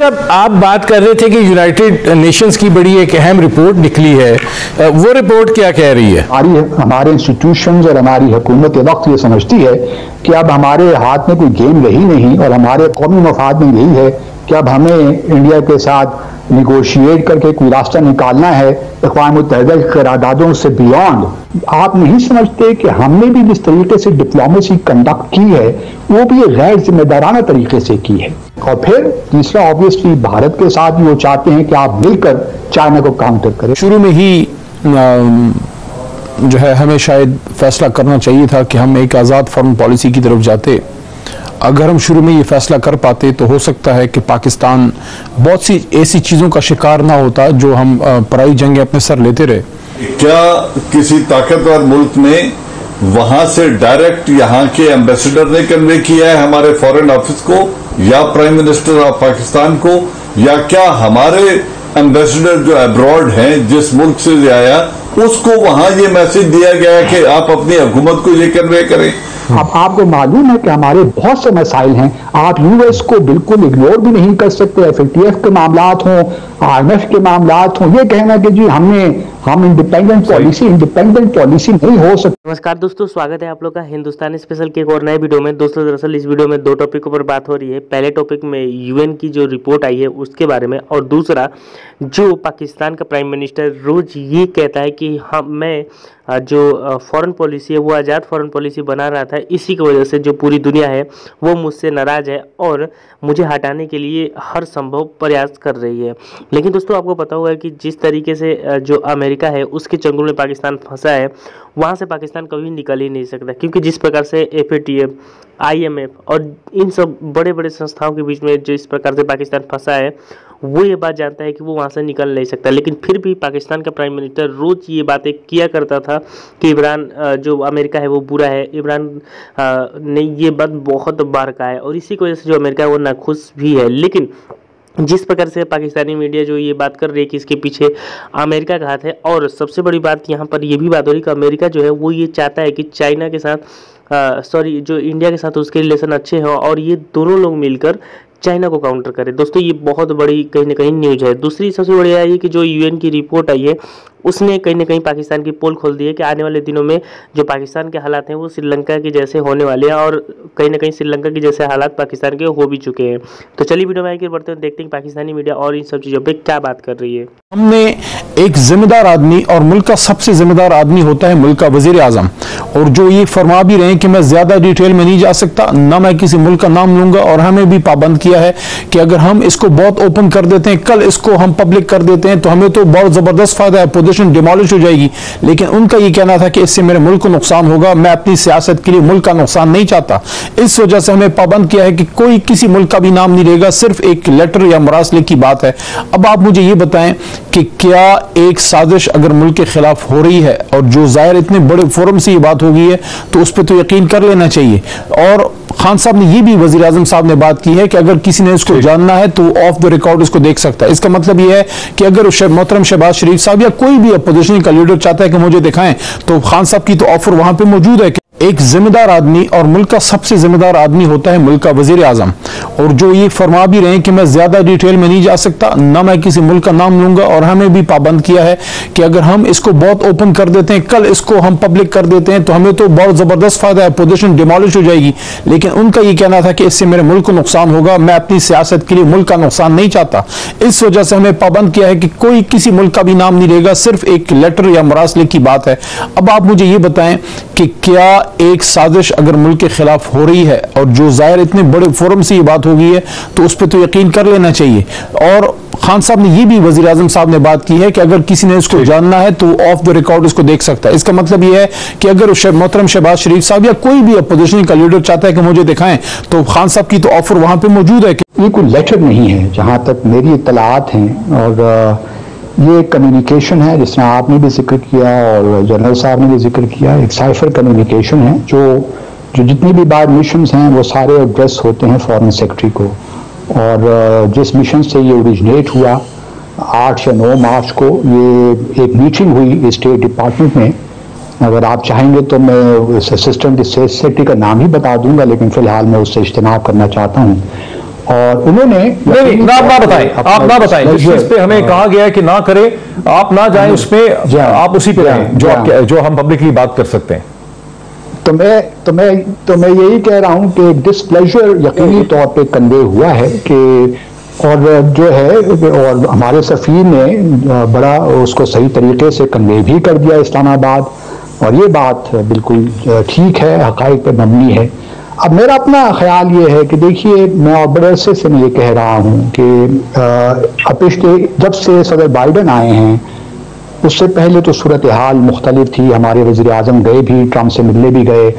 साहब, आप बात कर रहे थे कि यूनाइटेड नेशंस की बड़ी एक अहम रिपोर्ट निकली है। वो रिपोर्ट क्या कह रही है? हमारी, हमारे इंस्टीट्यूशन और हमारी हुकूमत वक्त ये समझती है कि अब हमारे हाथ में कोई गेम रही नहीं और हमारे कौमी मफाद में यही है कि अब हमें इंडिया के साथ निगोशिएट करके कोई रास्ता निकालना है? अकवा मुतहदा करारदादों से बियॉन्ड आप नहीं समझते कि हमने भी जिस तरीके से डिप्लोमेसी कंडक्ट की है, वो भी गैर जिम्मेदाराना तरीके से की है। और फिर तीसरा ऑब्वियसली भारत के साथ भी वो चाहते हैं कि आप मिलकर चाइना को काउंटर करें। शुरू में ही जो है, हमें शायद फैसला करना चाहिए था कि हम एक आज़ाद फॉरन पॉलिसी की तरफ़ जाते। अगर हम शुरू में ये फैसला कर पाते तो हो सकता है कि पाकिस्तान बहुत सी ऐसी चीज़ों का शिकार ना होता जो हम पराई जंगे अपने सर लेते रहे। क्या किसी ताकतवर मुल्क ने वहाँ से डायरेक्ट यहाँ के एम्बेसडर ने कन्वे किया है हमारे फॉरेन ऑफ़िस को, या प्राइम मिनिस्टर ऑफ़ पाकिस्तान को, या क्या हमारे एम्बेसडर जो अब्रॉड हैं, जिस मुल्क से आया, उसको वहाँ ये मैसेज दिया गया कि आप अपनी हुकूमत को ये कन्वे करें? अब आपको मालूम है कि हमारे बहुत से मसाइल हैं। आप यूएस को बिल्कुल इग्नोर भी नहीं कर सकते। एफ़ के मामला हों आईएमएफ के मामला हों ये कहना कि जी हमने हम इंडिपेंडेंट पॉलिसी इंडिपेंडेंट पॉलिसी नहीं हो सकती। नमस्कार दोस्तों स्वागत है आप लोग का हिंदुस्तान स्पेशल के एक और नए वीडियो में। दोस्तों दरअसल इस वीडियो में दो टॉपिक पर बात हो रही है। पहले टॉपिक में यूएन की जो रिपोर्ट आई है उसके बारे में और दूसरा जो पाकिस्तान का प्राइम मिनिस्टर रोज ये कहता है कि हम मैं जो फॉरेन पॉलिसी है वो आज़ाद फॉरेन पॉलिसी बना रहा था इसी की वजह से जो पूरी दुनिया है, वो मुझसे नाराज़ है और मुझे हटाने के लिए हर संभव प्रयास कर रही है। लेकिन दोस्तों, आपको पता होगा कि जिस तरीके से जो अमेरिका है, उसके चंगुल में पाकिस्तान फंसा है, वहाँ से पाकिस्तान कभी निकल ही नहीं सकता। क्योंकि जिस प्रकार से एफ़ ए और इन सब बड़े बड़े संस्थाओं के बीच में जिस प्रकार से पाकिस्तान फंसा है वो ये बात जानता है कि वो वहाँ से निकल नहीं सकता। लेकिन फिर भी पाकिस्तान का प्राइम मिनिस्टर रोज़ ये बातें किया करता था कि इमरान जो अमेरिका है वो बुरा है। इमरान ने ये बात बहुत बार कहा है और इसी की वजह से जो अमेरिका है वो नाखुश भी है। लेकिन जिस प्रकार से पाकिस्तानी मीडिया जो ये बात कर रही है कि इसके पीछे अमेरिका का हाथ है और सबसे बड़ी बात यहाँ पर ये भी बात हो रही है कि अमेरिका जो है वो ये चाहता है कि चाइना के साथ सॉरी जो इंडिया के साथ उसके रिलेशन अच्छे हों और ये दोनों लोग मिलकर चाइना को काउंटर करे। दोस्तों, ये बहुत बड़ी कहीं ना कहीं न्यूज़ है। दूसरी सबसे बड़ी आई है कि जो यूएन की रिपोर्ट आई है, उसने कहीं ना कहीं पाकिस्तान की पोल खोल दी है कि आने वाले दिनों में जो पाकिस्तान के हालात हैं, वो श्रीलंका के जैसे होने वाले हैं और कहीं ना कहीं श्रीलंका के जैसे हालात पाकिस्तान के हो भी चुके हैं। तो चलिए वीडियो में आगे बढ़ते हैं देखते हैं पाकिस्तानी मीडिया और इन सब चीज़ों पर क्या बात कर रही है। हमने एक जिम्मेदार आदमी और मुल्क का सबसे जिम्मेदार आदमी होता है मुल्क का वज़ीर आज़म और जो ये फरमा भी रहे कि मैं ज़्यादा डिटेल में नहीं जा सकता, ना मैं किसी मुल्क का नाम लूँगा और हमें भी पाबंद किया है कि अगर हम इसको बहुत ओपन कर देते हैं, कल इसको हम पब्लिक कर देते हैं तो हमें तो बहुत ज़बरदस्त फ़ायदा है पोजिशन डिमोलिश हो जाएगी। लेकिन उनका ये कहना था कि इससे मेरे मुल्क को नुकसान होगा, मैं अपनी सियासत के लिए मुल्क का नुकसान नहीं चाहता। इस वजह से हमें पाबंद किया है कि कोई किसी मुल्क का भी नाम नहीं रहेगा, सिर्फ़ एक लेटर या मरासले की बात है। अब आप मुझे ये बताएँ कि क्या एक साजिश अगर मुल्क के खिलाफ हो रही है, और जो ज़ाहिर इतने बड़े फोरम से ये बात हो गई है तो उस पर तो यकीन कर लेना चाहिए। और खान साहब ने ये भी वजी साहब ने बात की है कि अगर किसी ने उसको जानना है तो ऑफ़ द रिकॉर्ड उसको देख सकता है। इसका मतलब यह है कि अगर मोहतरम शहबाज शरीफ साहब या कोई भी अपोजिशन का लीडर चाहता है कि मुझे दिखाएँ तो खान साहब की तो ऑफ़र वहाँ पर मौजूद है एक जिम्मेदार आदमी और मुल्क का सबसे जिम्मेदार आदमी होता है मुल्क का वज़ीर आज़म और जो ये फरमा भी रहे कि मैं ज़्यादा डिटेल में नहीं जा सकता, ना मैं किसी मुल्क का नाम लूँगा और हमें भी पाबंद किया है कि अगर हम इसको बहुत ओपन कर देते हैं, कल इसको हम पब्लिक कर देते हैं तो हमें तो बहुत ज़बरदस्त फ़ायदा है पोजिशन डिमोलिश हो जाएगी। लेकिन उनका ये कहना था कि इससे मेरे मुल्क को नुकसान होगा, मैं अपनी सियासत के लिए मुल्क का नुकसान नहीं चाहता। इस वजह से हमें पाबंद किया है कि कोई किसी मुल्क का भी नाम नहीं रहेगा सिर्फ़ एक लेटर या मरासले की बात है। अब आप मुझे ये बताएँ कि क्या एक साजिश अगर मुल्क के खिलाफ हो रही है और जो ज़ाहिर इतने बड़े फोरम से ये बात हो गई है तो उस पर तो यकीन कर लेना चाहिए। और खान साहब ने ये भी वजी अजम साहब ने बात की है कि अगर किसी ने इसको जानना है तो ऑफ़ द रिकॉर्ड उसको देख सकता है। इसका मतलब यह है कि अगर मोहतरम शहबाज शरीफ साहब या कोई भी अपोजिशन का लीडर चाहता है कि मुझे दिखाएँ तो खान साहब की तो ऑफ़र वहाँ पर मौजूद है ये कोई लेटर नहीं है जहाँ तक मेरी इतलात हैं और ये एक कम्युनिकेशन है जिसने आपने भी ज़िक्र किया और जनरल साहब ने भी ज़िक्र किया, एक साइफर कम्युनिकेशन है जो जो जितनी भी बार मिशन हैं, वो सारे एड्रेस होते हैं फॉरेन सेक्रेटरी को। और जिस मिशन से ये ओरिजिनेट हुआ, आठ या नौ मार्च को ये एक मीटिंग हुई स्टेट डिपार्टमेंट में। अगर आप चाहेंगे तो मैं असिस्टेंट स्टेट सेक्रेटरी का नाम ही बता दूँगा, लेकिन फ़िलहाल मैं उससे इज्तनाब करना चाहता हूँ। और उन्होंने नहीं नहीं ना आप ना बताएँ आप ना बताएँ। जिस चीज़ पे हमें कहा गया है कि ना करें आप ना जाएँ उसमें हाँ। आप उसी पे रहें हाँ, जो जी आप हाँ। जो हम पब्लिकली बात कर सकते हैं। तो मैं तो मैं तो मैं यही कह रहा हूँ कि डिसप्लेजर यकीनी तौर पे कन्वे हुआ है कि और जो है और हमारे सफ़ीर ने बड़ा उसको सही तरीके से कन्वे भी कर दिया इस्लामाबाद। और ये बात बिल्कुल ठीक है हकाइक पर मबनी है। अब मेरा अपना ख्याल ये है कि देखिए, मैं और बड़े अरसे से मैं ये कह रहा हूँ कि अब पिछले जब से सदर बाइडन आए हैं, उससे पहले तो सूरत हाल मुख्तलिफ़ थी। हमारे वजी अजम गए भी, ट्रंप से मिलने भी गए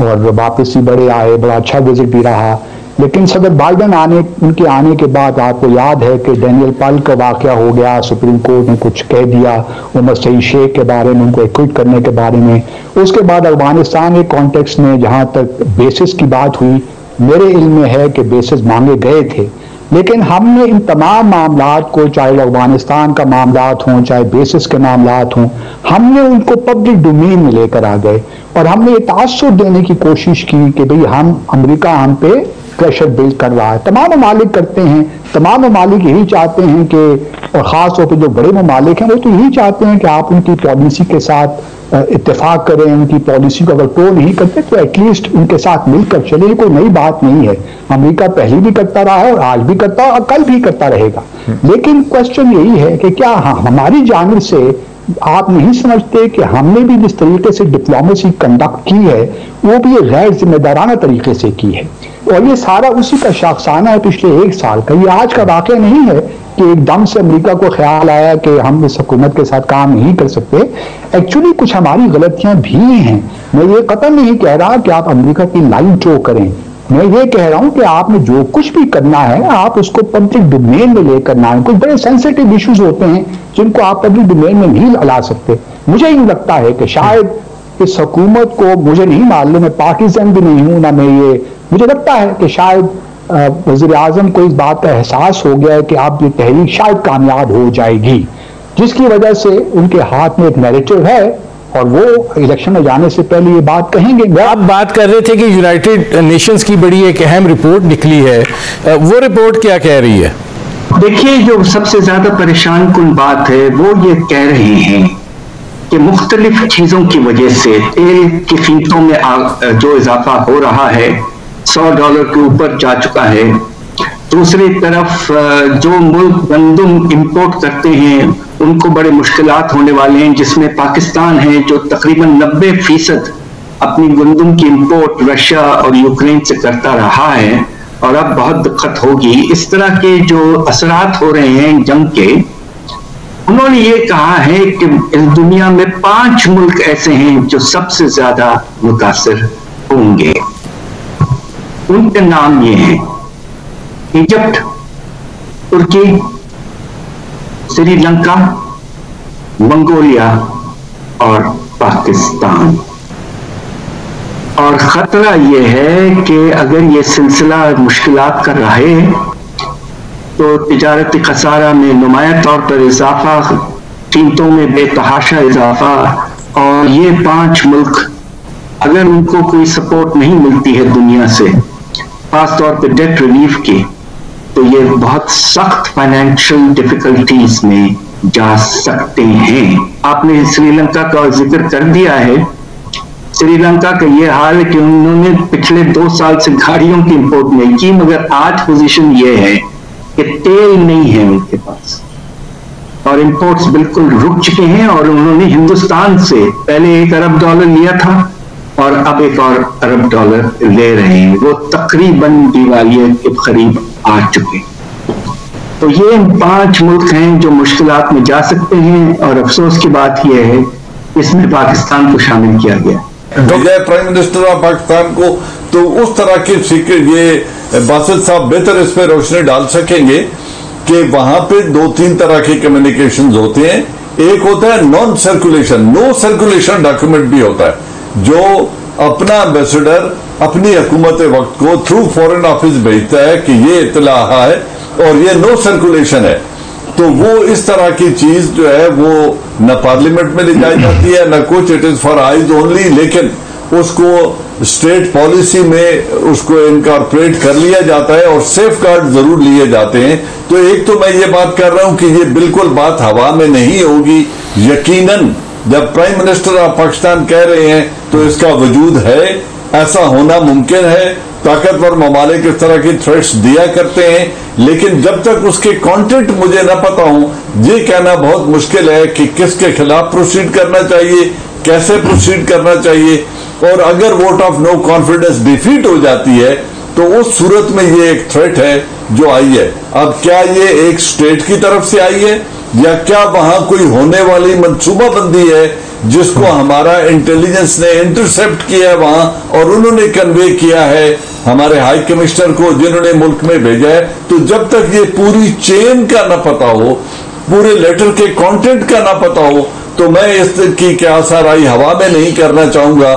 और वापस ही बड़े आए, बड़ा अच्छा विज़िट भी रहा। लेकिन सदर बाइडन आने, उनके आने के बाद आपको याद है कि डैनियल पाल का वाक़ हो गया, सुप्रीम कोर्ट ने कुछ कह दिया, उमर सईद शेख के बारे में, उनको एक्विट करने के बारे में। उसके बाद अफ़गानिस्तान के कॉन्टेक्स्ट में जहाँ तक बेसिस की बात हुई, मेरे इल्म में है कि बेसिस मांगे गए थे। लेकिन हमने इन तमाम मामला को, चाहे अफ़गानिस्तान का मामला हों, चाहे बेसिस के मामला हों, हमने उनको पब्लिक डोमेन में लेकर आ गए। और हमने ये तासर देने की कोशिश की कि भाई हम, अमेरिका हम पे प्रेशर बिल्ड कर रहा है। तमाम ममालिक करते हैं तमाम ममालिक यही चाहते हैं कि और ख़ास तौर पर जो बड़े ममालिक हैं वो तो यही चाहते हैं कि आप उनकी पॉलिसी के साथ इतफाक करें उनकी पॉलिसी को अगर टो नहीं करते तो एटलीस्ट उनके साथ मिलकर चले कोई नई बात नहीं है। अमेरिका पहले भी करता रहा है और आज भी करता है और कल भी करता रहेगा। लेकिन क्वेश्चन यही है कि क्या हाँ, हमारी जानब से आप नहीं समझते कि हमने भी जिस तरीके से डिप्लोमेसी कंडक्ट की है, वो भी गैर जिम्मेदाराना तरीके से की है। और ये सारा उसी का शाखसाना है पिछले एक साल का। ये आज का वाक़ नहीं है कि एकदम से अमेरिका को ख्याल आया कि हम इस हुकूमत के साथ काम नहीं कर सकते। एक्चुअली कुछ हमारी गलतियाँ भी हैं। मैं ये कतन नहीं कह रहा कि आप अमेरिका की लाइन टो करें। मैं ये कह रहा हूँ कि आपने जो कुछ भी करना है, आप उसको पब्लिक डोमेन में लेकर ना। कुछ बड़े सेंसिटिव इश्यूज़ होते हैं, जिनको आप पब्लिक डोमेन में नहीं ला सकते मुझे यूँ लगता है कि शायद इस हुकूमत को मुझे नहीं मालूम मैं पार्टीजन भी नहीं हूँ ना मैं ये मुझे लगता है कि शायद वज़ीर आज़म को इस बात का एहसास हो गया है कि आप ये तहरीक शायद कामयाब हो जाएगी, जिसकी वजह से उनके हाथ में एक नैरेटिव है और वो इलेक्शन में जाने से पहले ये बात कहेंगे। आप बात कर रहे थे कि यूनाइटेड नेशंस की बड़ी एक अहम रिपोर्ट निकली है। वो रिपोर्ट क्या कह रही है? देखिए जो सबसे ज़्यादा परेशान कुन बात है वो ये कह रहे हैं कि मुख्तलिफ़ चीज़ों की वजह से तेल की कीमतों में आ- जो इजाफा हो रहा है सौ डॉलर के ऊपर जा चुका है। दूसरी तरफ़ जो मुल्क गंदम इंपोर्ट करते हैं, उनको बड़े मुश्किल होने वाले हैं, जिसमें पाकिस्तान है, जो तकरीबन 90 फ़ीसद अपनी गंदम की इंपोर्ट रशिया और यूक्रेन से करता रहा है, और अब बहुत दिक्कत होगी। इस तरह के जो असरात हो रहे हैं जंग के, उन्होंने ये कहा है कि इस दुनिया में पाँच मुल्क ऐसे हैं जो सबसे ज़्यादा मुतासर होंगे। उनके नाम ये हैं इजिप्ट तुर्की श्रीलंका मंगोलिया और पाकिस्तान। और खतरा यह है कि अगर ये सिलसिला मुश्किल कर रहे तो तिजारती खसारा में नुमाया तौर पर इजाफा, कीमतों में बेतहाशा इजाफा, और ये पाँच मुल्क अगर उनको कोई सपोर्ट नहीं मिलती है दुनिया से, खासतौर पर डेट रिलीफ की तो ये बहुत सख्त फाइनेंशियल डिफिकल्टीज में जा सकते हैं। आपने श्रीलंका का ज़िक्र कर दिया है। श्रीलंका का ये हाल है कि उन्होंने पिछले दो साल से गाड़ियों की इंपोर्ट नहीं की, मगर आज पोजीशन ये है कि तेल नहीं है उनके पास। और इंपोर्ट्स बिल्कुल रुक चुके हैं और उन्होंने हिंदुस्तान से पहले एक अरब डॉलर लिया था और अब एक और अरब डॉलर ले रहे हैं। वो तकरीबन दिवालिया के करीब आ चुके। तो ये पाँच मुल्क हैं जो मुश्किल में जा सकते हैं और अफसोस की बात यह है, इसमें पाकिस्तान को शामिल किया गया। गए प्राइम मिनिस्टर ऑफ़ पाकिस्तान को तो उस तरह की सीक्रेट ये बासित साहब बेहतर इस पर रोशनी डाल सकेंगे कि वहाँ पे दो तीन तरह के कम्युनिकेशन होते हैं। एक होता है non circulation no circulation document भी होता है, जो अपना एम्बेसडर अपनी हुकूमत वक्त को थ्रू फॉरेन ऑफ़िस भेजता है कि ये इतला है और ये नो सर्कुलेशन है। तो वो इस तरह की चीज़ जो है, वो न पार्लियामेंट में ले जाई जाती है, न कुछ। It is for eyes only लेकिन उसको स्टेट पॉलिसी में उसको इनकॉर्पोरेट कर लिया जाता है और सेफ़ गार्ड ज़रूर लिए जाते हैं। तो एक तो मैं ये बात कर रहा हूँ कि ये बिल्कुल बात हवा में नहीं होगी। यकीनन जब प्राइम मिनिस्टर ऑफ़ पाकिस्तान कह रहे हैं तो इसका वजूद है ऐसा होना मुमकिन है। ताकतवर ममालिक इस तरह की थ्रेट्स दिया करते हैं। लेकिन जब तक उसके कंटेंट मुझे न पता हो, ये कहना बहुत मुश्किल है कि किसके खिलाफ प्रोसीड करना चाहिए, कैसे प्रोसीड करना चाहिए। और अगर vote of no confidence defeat हो जाती है तो उस सूरत में ये एक थ्रेट है जो आई है। अब क्या ये एक स्टेट की तरफ़ से आई है? या क्या वहाँ कोई होने वाली मंसूबाबंदी है जिसको हमारा इंटेलिजेंस ने इंटरसेप्ट किया है वहाँ और उन्होंने कन्वे किया है? हमारे हाई कमिश्नर को जिन्होंने मुल्क में भेजा है तो जब तक ये पूरी चेन का ना पता हो पूरे लेटर के कंटेंट का ना पता हो तो मैं इस की क्या साराई हवा में नहीं करना चाहूँगा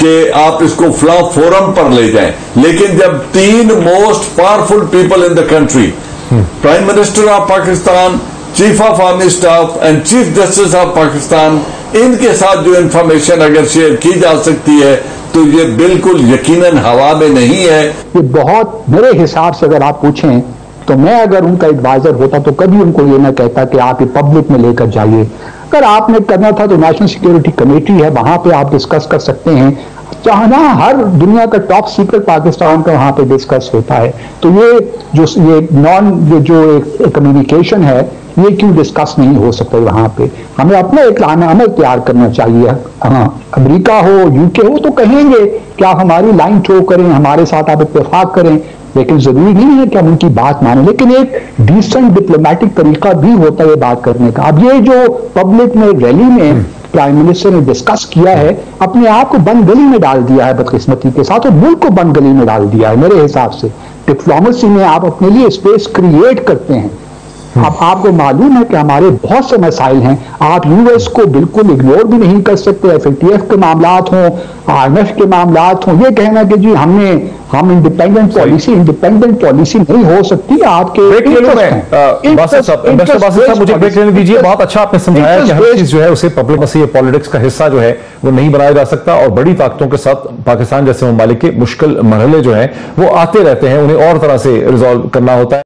कि आप इसको फ्ला फोरम पर ले जाएँ। लेकिन जब तीन most powerful people in the country prime minister of Pakistan chief of army staff and chief justice of Pakistan, इनके साथ जो इंफॉर्मेशन अगर शेयर की जा सकती है तो ये बिल्कुल यकीनन हवा में नहीं है। ये बहुत मेरे हिसाब से अगर आप पूछें तो मैं अगर उनका एडवाइजर होता तो कभी उनको ये ना कहता कि आप ये पब्लिक में लेकर जाइए। अगर आपने करना था तो नेशनल सिक्योरिटी कमेटी है, वहाँ पे आप डिस्कस कर सकते हैं। चाहना हर दुनिया का टॉप सीक्रेट पाकिस्तान का वहाँ पे डिस्कस होता है। तो ये जो, ये नॉन जो एक कम्युनिकेशन है ये क्यों डिस्कस नहीं हो सकता वहाँ पे? हमें अपना एक अमल तैयार करना चाहिए। हाँ अमेरिका हो यूके हो तो कहेंगे कि आप हमारी लाइन शो करें हमारे साथ आप इतफाक करें? लेकिन ज़रूरी नहीं है कि हम उनकी बात माने लेकिन एक डिसेंट डिप्लोमेटिक तरीका भी होता है बात करने का। अब ये जो पब्लिक में रैली में प्राइम मिनिस्टर ने डिस्कस किया है अपने आप को बंद गली में डाल दिया है बदकिस्मती के साथ और मुल्क को बंद गली में डाल दिया है मेरे हिसाब से। डिप्लोमेसी में आप अपने लिए स्पेस क्रिएट करते हैं। अब आपको मालूम है कि हमारे बहुत से मसाइल हैं। आप यूएस को बिल्कुल इग्नोर भी नहीं कर सकते। एफ़ के मामला हों आईएमएफ के मामला हों ये कहना कि जी हमने हम इंडिपेंडेंट पॉलिसी इंडिपेंडेंट पॉलिसी नहीं हो सकती। आपके मुझे ब्रेक लेने दीजिए। बहुत अच्छा आपने समझाया कि हर चीज़ जो है उसे पब्लिक पॉलिटिक्स का हिस्सा जो है वो नहीं बनाया जा सकता और बड़ी ताकतों के साथ पाकिस्तान जैसे ममालिक के मुश्किल मरहले जो है वो आते रहते हैं। उन्हें और तरह से रिजॉल्व करना होता है।